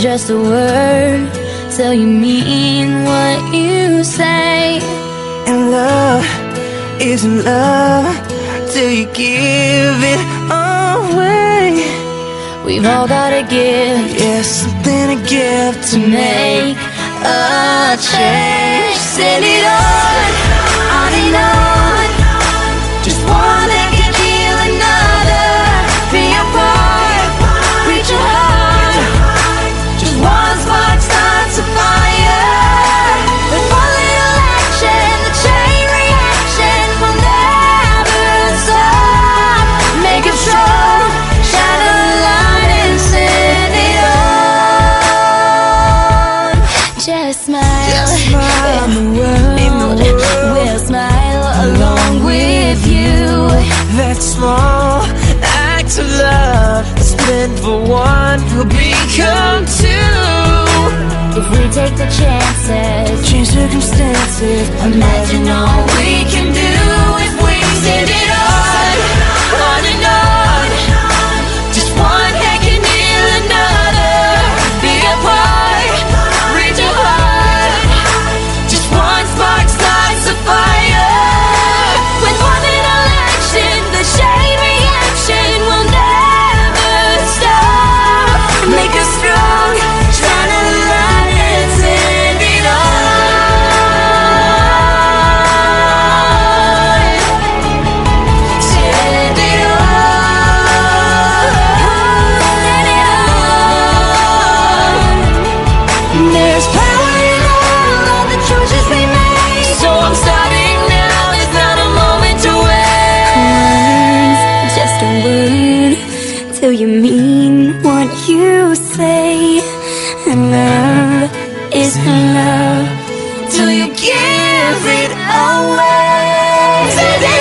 just a word till you mean what you say. And love isn't love till you give it away. We've all got a gift Yeah, something to give to make a change. Send it on, meant for one will become two. If we take the chances, Change circumstances. imagine all we can do. till you mean what you say. And love is love till you give it away. Today.